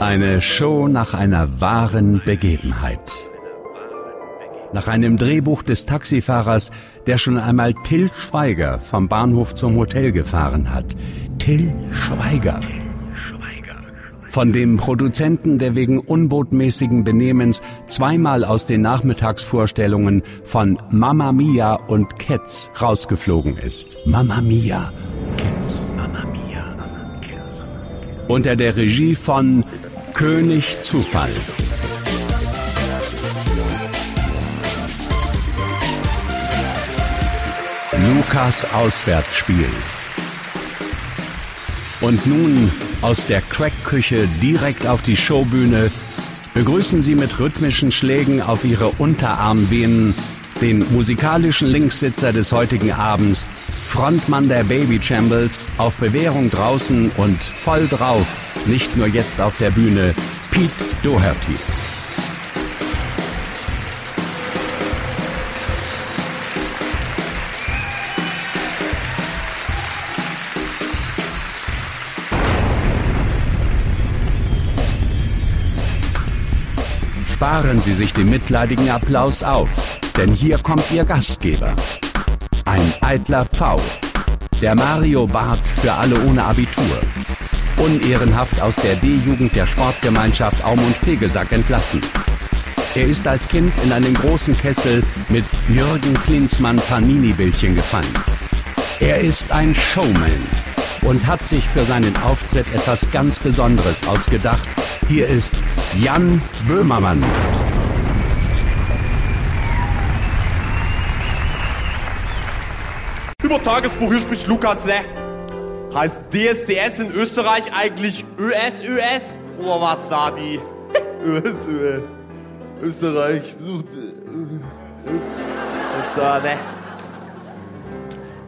Eine Show nach einer wahren Begebenheit. Nach einem Drehbuch des Taxifahrers, der schon einmal Till Schweiger vom Bahnhof zum Hotel gefahren hat. Till Schweiger. Von dem Produzenten, der wegen unbotmäßigen Benehmens zweimal aus den Nachmittagsvorstellungen von Mamma Mia und Cats rausgeflogen ist. Mamma Mia, Cats. Unter der Regie von König Zufall. Lukas Auswärtsspiel. Und nun aus der Crackküche direkt auf die Showbühne begrüßen Sie mit rhythmischen Schlägen auf Ihre Unterarmvenen den musikalischen Linkssitzer des heutigen Abends, Frontmann der Baby Chambles, auf Bewährung draußen und voll drauf, nicht nur jetzt auf der Bühne, Pete Doherty. Sparen Sie sich den mitleidigen Applaus auf, denn hier kommt Ihr Gastgeber. Ein eitler Pfau. Der Mario Barth für alle ohne Abitur. Unehrenhaft aus der D-Jugend der Sportgemeinschaft Aum und Fegesack entlassen. Er ist als Kind in einen großen Kessel mit Jürgen Klinsmann Panini-Bildchen gefallen. Er ist ein Showman und hat sich für seinen Auftritt etwas ganz Besonderes ausgedacht. Hier ist Jan Böhmermann. Über Tagesbuch, hier spricht Lukas, ne? Heißt DSDS in Österreich eigentlich ÖSÖS? Oder was da die? ÖSÖS. Österreich sucht. äh, Was da, ne?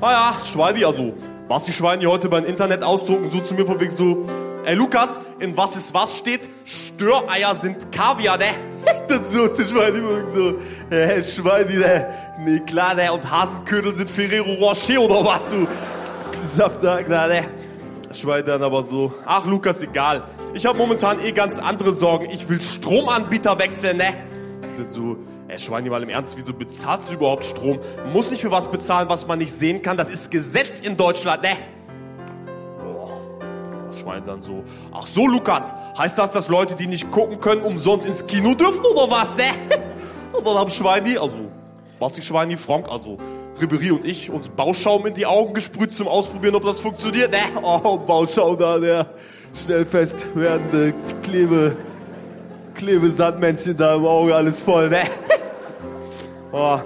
Naja, Schweini, also, was die Schweine heute beim Internet ausdrucken, so zu mir von wegen so, ey Lukas, in was ist was steht? Störeier sind Kaviar, ne? Das so zu Schweini so. Hä, Schweini, ne? Nee, klar, ne? Und Hasenködel sind Ferrero Rocher oder was, du? Ne? Schwein dann aber so. Ach, Lukas, egal. Ich habe momentan eh ganz andere Sorgen. Ich will Stromanbieter wechseln, ne? Das so, ey, Schweini, mal im Ernst, wieso bezahlst du überhaupt Strom? Man muss nicht für was bezahlen, was man nicht sehen kann. Das ist Gesetz in Deutschland, ne? Boah. Schwein dann so. Ach so, Lukas, heißt das, dass Leute, die nicht gucken können, umsonst ins Kino dürfen oder was, ne? Und dann haben Schweini, also, Basti Schweini, Frank, also, Ribery und ich, uns Bauschaum in die Augen gesprüht zum Ausprobieren, ob das funktioniert, ne? Oh, Bauschaum da, der schnell fest werdende Klebe, Klebesandmännchen da im Auge, alles voll, ne? Oh.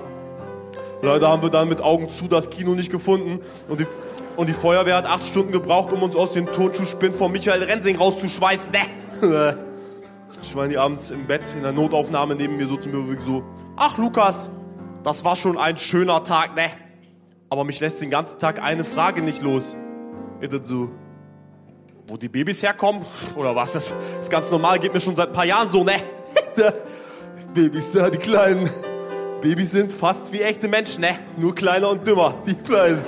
Leider haben wir dann mit Augen zu das Kino nicht gefunden und die, und die Feuerwehr hat acht Stunden gebraucht, um uns aus den Turnschuhspinnen von Michael Rensing rauszuschweißen, ne? Schweini abends im Bett in der Notaufnahme neben mir so zu mir so, ach Lukas, das war schon ein schöner Tag, ne? Aber mich lässt den ganzen Tag eine Frage nicht los. Ist das so? Wo die Babys herkommen? Oder was? Das ist ganz normal, geht mir schon seit ein paar Jahren so, ne? Babys da, die Kleinen. Babys sind fast wie echte Menschen, ne? Nur kleiner und dümmer. Die Kleinen.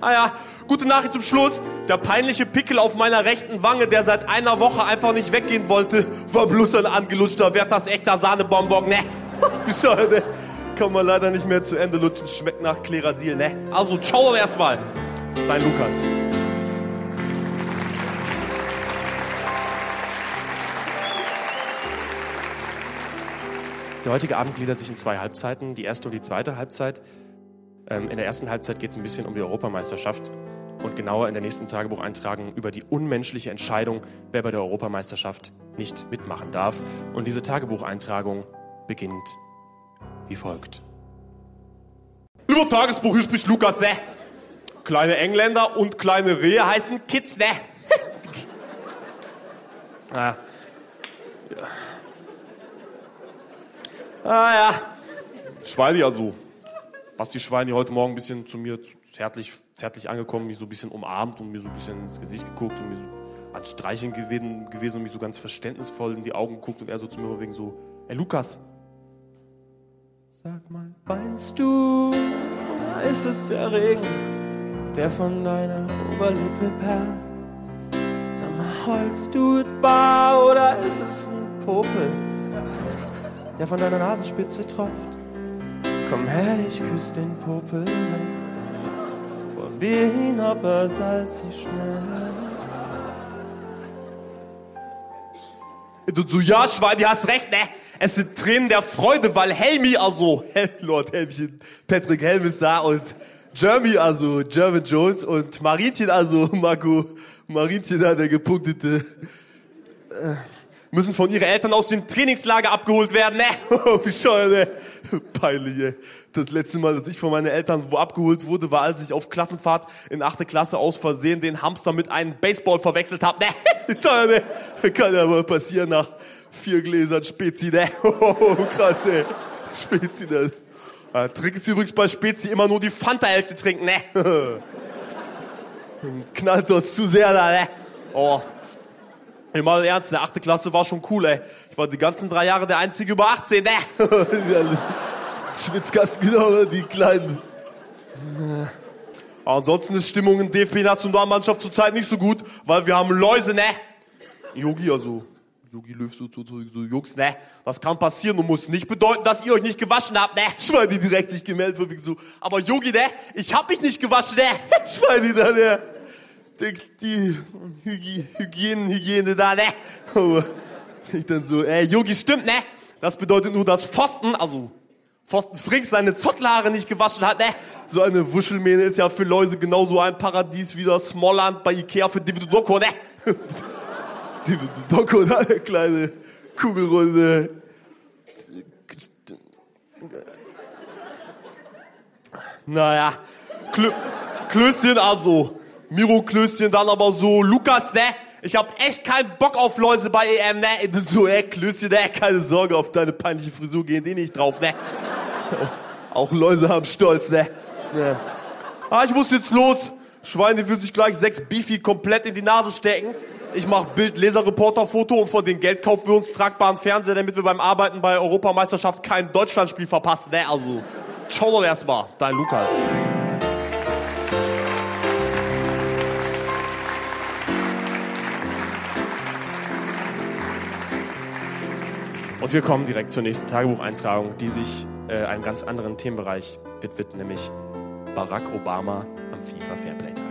Ah ja, gute Nachricht zum Schluss. Der peinliche Pickel auf meiner rechten Wange, der seit einer Woche einfach nicht weggehen wollte, war bloß ein angelutschter Werthers echter Sahnebonbon, ne? Schade. Kann man leider nicht mehr zu Ende lutschen. Schmeckt nach Klerasil, ne? Also, ciao erstmal. Dein Lukas. Der heutige Abend gliedert sich in zwei Halbzeiten, die erste und die zweite Halbzeit. Ähm, in der ersten Halbzeit geht es ein bisschen um die Europameisterschaft und genauer in der nächsten Tagebucheintragung über die unmenschliche Entscheidung, wer bei der Europameisterschaft nicht mitmachen darf. Und diese Tagebucheintragung beginnt wie folgt. Lieber Tagesbuch, hier spricht Lukas, ne? Kleine Engländer und kleine Rehe heißen Kids, ne? ah. Ja. Ah ja. Schweini also. Basti Schweini heute Morgen ein bisschen zu mir zärtlich, zärtlich angekommen, mich so ein bisschen umarmt und mir so ein bisschen ins Gesicht geguckt und mir so als Streicheln gewesen, gewesen und mich so ganz verständnisvoll in die Augen geguckt und er so zu mir wegen so, ey Lukas, Sag mal, meinst du, oder ist es der Regen, der von deiner Oberlippe perlt? Sag mal, Holz, du wahr oder ist es ein Popel, der von deiner Nasenspitze tropft? Komm her, ich küss den Popel weg, von mir hinab er salzig schnell. Du so, ja, Schwein, du hast recht, ne? Es sind Tränen der Freude, weil Helmi, also Lord Helmchen, Patrick Helm ist da und Jeremy, also German Jones und Marinchen, also Marco, Marinchen da, der gepunktete, äh, müssen von ihren Eltern aus dem Trainingslager abgeholt werden, ne? Oh, bescheuert, ne? Peinlich, ey. Das letzte Mal, dass ich von meinen Eltern wo abgeholt wurde, war, als ich auf Klassenfahrt in achte Klasse aus Versehen den Hamster mit einem Baseball verwechselt habe, ne? Bescheuert, ne? Kann ja mal passieren nach vier Gläsern Spezi, ne? Oh, krass, ey. Spezi, ne? Äh, Trick ist übrigens bei Spezi immer nur die Fanta-Hälfte trinken, ne? Knallt sonst zu sehr da, ne? Oh. Ey, mal ernst, eine achte Klasse war schon cool, ey. Ich war die ganzen drei Jahre der Einzige über 18, ne? Schwitzt ganz genau, die Kleinen. Aber ansonsten ist Stimmung in DFB-Nationalmannschaft zurzeit nicht so gut, weil wir haben Läuse, ne? Yogi, also Yogi Löw so, so, so, so Jungs, ne? Das kann passieren und muss nicht bedeuten, dass ihr euch nicht gewaschen habt, ne? Schweini direkt sich gemeldet so. Aber Yogi, ne? Ich hab mich nicht gewaschen, ne? Schweini da, ne? Die, die Hygi, Hygiene, Hygiene da, ne? Aber ich dann so, ey, Yogi, stimmt, ne? Das bedeutet nur, dass Pfosten, also Pfosten Frink seine Zottelhaare nicht gewaschen hat, ne? So eine Wuschelmähne ist ja für Läuse genauso ein Paradies wie das Smallland bei Ikea für David Doko, ne? Die Doko, da eine kleine Kugelrunde. Naja, Klö Klößchen also. Miro Klößchen dann aber so. Lukas, ne? Ich hab echt keinen Bock auf Läuse bei EM, ne? So, ey, Klößchen, ne? Keine Sorge, auf deine peinliche Frisur gehen die nicht drauf, ne? Auch Läuse haben Stolz, ne? ne. Ah, ich muss jetzt los. Schweine wird sich gleich sechs Beefy komplett in die Nase stecken. Ich mach Bild, Leserreporter-Foto und von den Geld kaufen wir uns tragbaren Fernseher, damit wir beim Arbeiten bei Europameisterschaft kein Deutschlandspiel verpassen. Ne, also, ciao doch erstmal, dein Lukas. Und wir kommen direkt zur nächsten Tagebucheintragung, die sich äh, einem ganz anderen Themenbereich widmet, nämlich Barack Obama am FIFA Fairplay Tag.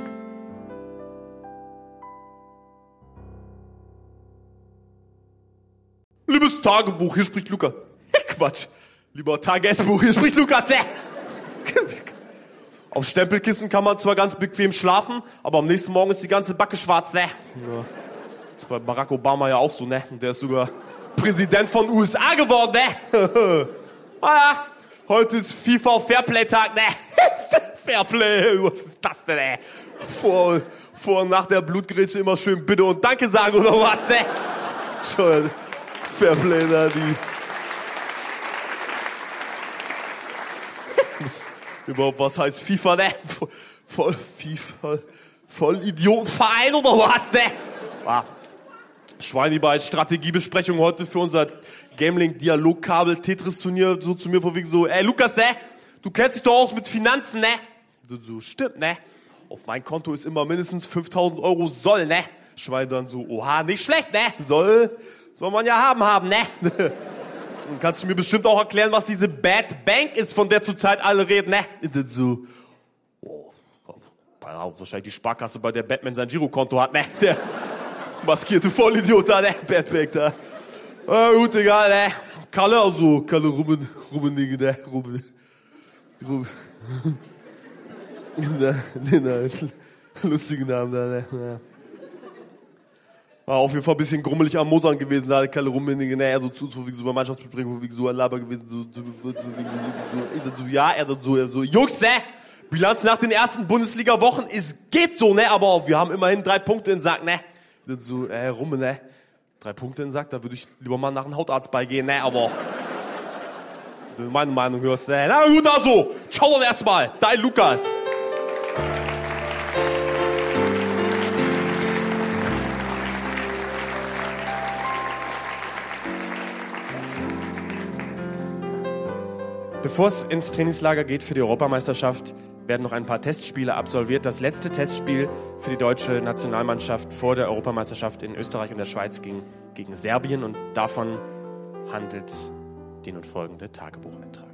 Liebes Tagebuch, hier spricht Lukas. Quatsch. Lieber Tagesbuch, hier spricht Lukas. Auf Stempelkissen kann man zwar ganz bequem schlafen, aber am nächsten Morgen ist die ganze Backe schwarz, ne? Ja. Das ist bei Barack Obama ja auch so, ne? Und der ist sogar Präsident von USA geworden, ne? ah ja, heute ist FIFA Fairplay-Tag, ne? Fairplay, was ist das denn, ey? Vor, vor und nach der Blutgrätsche immer schön Bitte und Danke sagen oder was, ne? Schon Fairplay da, die. Überhaupt, was heißt FIFA, ne? Voll FIFA, voll Idiotenverein oder was, ne? Ah. Schweini bei Strategiebesprechung heute für unser Gamelink Dialogkabel Tetris Turnier so zu mir vorwiegend so, ey Lukas, ne? Du kennst dich doch aus mit Finanzen, ne? So, so, stimmt, ne? Auf mein Konto ist immer mindestens 5000 Euro Soll, ne? Schwein dann so, oha, nicht schlecht, ne? Soll, soll man ja haben, haben, ne? Dann kannst du mir bestimmt auch erklären, was diese Bad Bank ist, von der zurzeit alle reden, ne? So, oh, wahrscheinlich die Sparkasse, bei der Batman sein Girokonto hat, ne? Der maskierte Vollidiot da, ne? Bank da. Ah, gut, egal, ne? Kalle, also, Kalle Ruben, Rubeninge, ne? Ruben, Ruben. Na, ne, ne, lustigen Namen da, ne? Ja. War auf jeden Fall ein bisschen grummelig am Mosern gewesen, da Kalle Rummenigge, ne, er so zu, wie so bei Mannschaftsbesprechung, wie so ein Laber gewesen, so, so, so, so, so, ja, er dann so, er so, Jungs, ne, Bilanz nach den ersten Bundesliga-Wochen, es geht so, ne, aber wir haben immerhin drei Punkte in Sack, ne. So, äh, Rumme, ne, drei Punkte in Sack, da würde ich lieber mal nach einem Hautarzt beigehen, ne, aber, wenn du meine Meinung hörst, ne, na gut, also, ciao dann erstmal, dein Lukas. Bevor es ins Trainingslager geht für die Europameisterschaft, werden noch ein paar Testspiele absolviert. Das letzte Testspiel für die deutsche Nationalmannschaft vor der Europameisterschaft in Österreich und der Schweiz ging gegen Serbien und davon handelt die nun folgende Tagebucheintragung.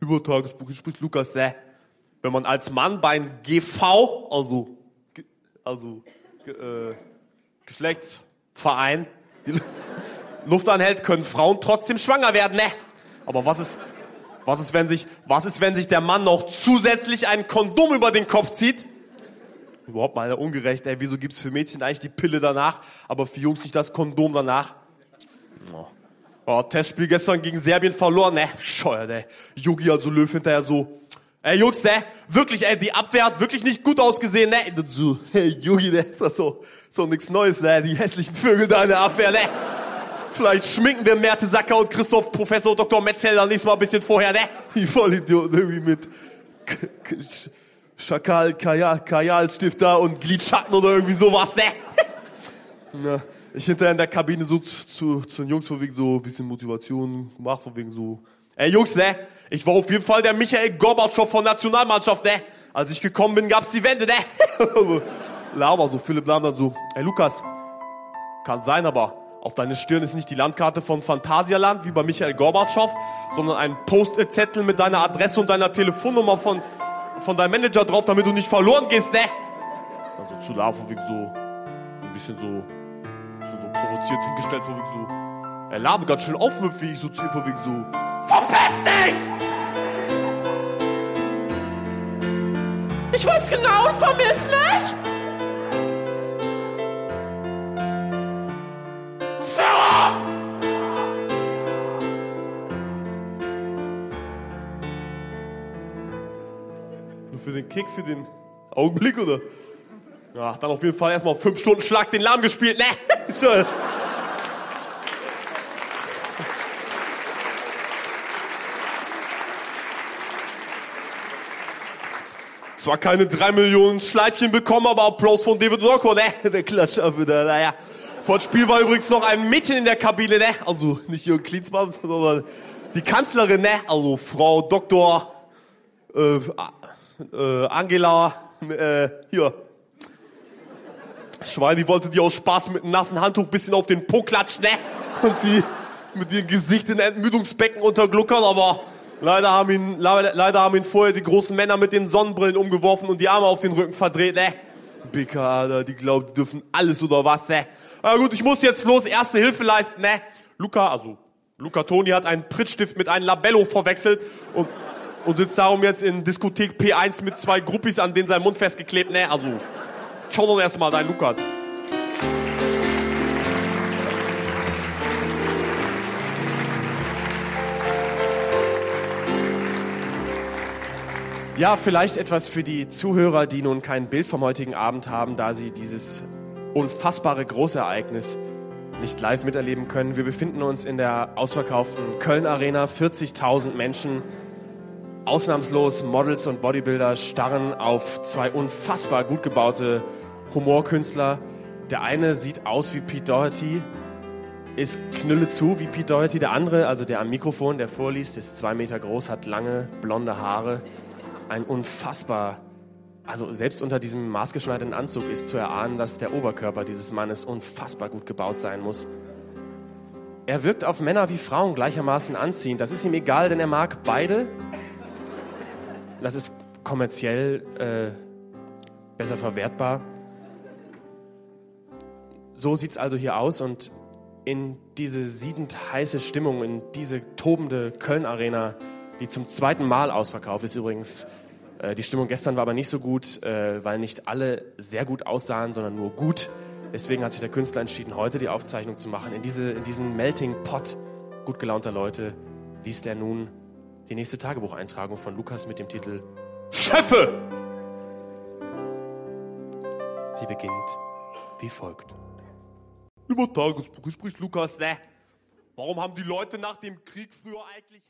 Über Tagesbuch spricht Lukas, ne? Wenn man als Mann beim GV, also, also äh, Geschlechtsverein, die Luft anhält, können Frauen trotzdem schwanger werden, ne? Aber was ist, was ist, wenn sich, was ist, wenn sich der Mann noch zusätzlich ein Kondom über den Kopf zieht? Überhaupt mal ungerecht, ey. Wieso gibt's für Mädchen eigentlich die Pille danach, aber für Jungs nicht das Kondom danach? Oh. Oh, Testspiel gestern gegen Serbien verloren, ne? Scheuert, ey. Yogi also Löw hinterher so. Ey, Jungs, ne? Wirklich, ey, die Abwehr hat wirklich nicht gut ausgesehen, ne? Hey, Yogi, ne? Das ist so, so nix Neues, ne? Die hässlichen Vögel da in der Abwehr, ne? Vielleicht schminken wir Merte Sacker und Christoph Professor Dr. Metzelder nächstes Mal ein bisschen vorher, ne? Die Vollidioten irgendwie mit Schakal, Kajal, Kajalstift da und Glidschatten oder irgendwie sowas, ne? Na, ich hinterher in der Kabine so zu, zu, zu den Jungs von wegen so ein bisschen Motivation gemacht, von wegen so, ey Jungs, ne? Ich war auf jeden Fall der Michael Gorbatschow von Nationalmannschaft, ne? Als ich gekommen bin, gab's die Wende, ne? Laber so, Philipp Lahm dann so, ey Lukas, kann sein, aber auf deine Stirn ist nicht die Landkarte von Phantasialand wie bei Michael Gorbatschow, sondern ein Post-it-Zettel mit deiner Adresse und deiner Telefonnummer von, von deinem Manager drauf, damit du nicht verloren gehst, ne? Dann so zu Lahm von wegen so, ein bisschen so, so, so provoziert hingestellt, von wegen so, er ladet ganz schön aufwirft, wie ich so zu ihm von wegen so, verpiss dich! Ich weiß genau, du vermisst mich! Für den Kick, für den Augenblick, oder? Ja, dann auf jeden Fall erstmal fünf Stunden Schlag den Lahm gespielt, ne? Schön. Zwar keine drei Millionen Schleifchen bekommen, aber Applaus von David Rocco, ne? Der Klatscher wieder, naja. Vor dem Spiel war übrigens noch ein Mädchen in der Kabine, ne? Also nicht Jürgen Klinsmann, sondern die Kanzlerin, ne? Also Frau Dr. Äh, äh, Angela, äh, hier. Schwein, die wollte die aus Spaß mit einem nassen Handtuch bisschen auf den Po klatschen, ne? Und sie mit ihrem Gesicht in Entmüdungsbecken untergluckern, aber leider haben ihn, leider haben ihn vorher die großen Männer mit den Sonnenbrillen umgeworfen und die Arme auf den Rücken verdreht, ne? Bicker, Alter, die glauben, die dürfen alles oder was, ne? Na gut, ich muss jetzt bloß erste Hilfe leisten, ne? Luca, also, Luca Toni hat einen Prittstift mit einem Labello verwechselt und, und sitzt darum jetzt in Diskothek P1 mit zwei Gruppis an denen sein Mund festgeklebt, ne? Also, schau doch erstmal dein Lukas. Ja, vielleicht etwas für die Zuhörer, die nun kein Bild vom heutigen Abend haben, da sie dieses unfassbare Großereignis nicht live miterleben können. Wir befinden uns in der ausverkauften Köln Arena, 40.000 Menschen, ausnahmslos Models und Bodybuilder starren auf zwei unfassbar gut gebaute Humorkünstler. Der eine sieht aus wie Pete Doherty, ist knülle zu wie Pete Doherty. Der andere, also der am Mikrofon, der vorliest, ist zwei Meter groß, hat lange blonde Haare, ein unfassbar, also selbst unter diesem maßgeschneiderten Anzug ist zu erahnen, dass der Oberkörper dieses Mannes unfassbar gut gebaut sein muss. Er wirkt auf Männer wie Frauen gleichermaßen anziehend. Das ist ihm egal, denn er mag beide. Das ist kommerziell äh, besser verwertbar. So sieht's also hier aus und in diese siedend heiße Stimmung, in diese tobende Köln-Arena, die zum zweiten Mal ausverkauft ist übrigens. Äh, die Stimmung gestern war aber nicht so gut, äh, weil nicht alle sehr gut aussahen, sondern nur gut. Deswegen hat sich der Künstler entschieden, heute die Aufzeichnung zu machen. In, diese, in diesen Melting Pot gut gelaunter Leute liest er nun die nächste Tagebucheintragung von Lukas mit dem Titel Schöffe! Sie beginnt wie folgt. Über Tagesbuch spricht Lukas, ne? Warum haben die Leute nach dem Krieg früher eigentlich